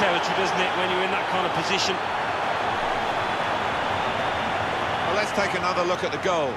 territory, doesn't it, when you're in that kind of position? Well, let's take another look at the goal.